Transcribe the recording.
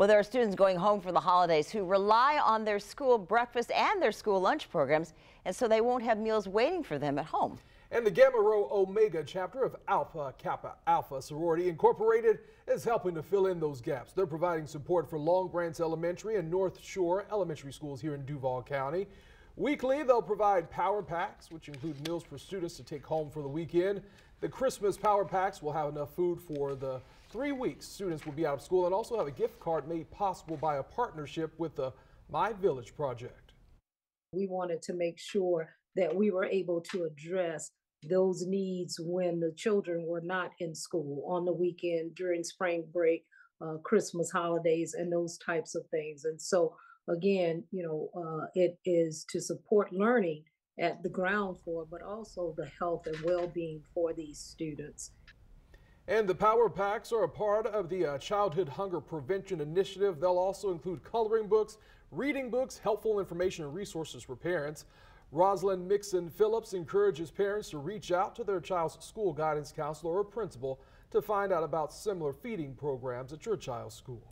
Well, there are students going home for the holidays who rely on their school breakfast and their school lunch programs, and so they won't have meals waiting for them at home. And the Gamma Rho Omega chapter of Alpha Kappa Alpha Sorority Incorporated is helping to fill in those gaps. They're providing support for Long Branch Elementary and North Shore Elementary schools here in Duval County. Weekly, they'll provide power packs, which include meals for students to take home for the weekend. The Christmas power packs will have enough food for the three weeks students will be out of school and also have a gift card made possible by a partnership with the My Village Project. We wanted to make sure that we were able to address those needs when the children were not in school on the weekend during spring break, uh, Christmas holidays, and those types of things. And so, again, you know, uh, it is to support learning at the ground floor, but also the health and well being for these students. And the Power Packs are a part of the uh, Childhood Hunger Prevention Initiative. They'll also include coloring books, reading books, helpful information and resources for parents. Rosalind Mixon Phillips encourages parents to reach out to their child's school guidance counselor or principal to find out about similar feeding programs at your child's school.